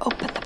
Oh, Open the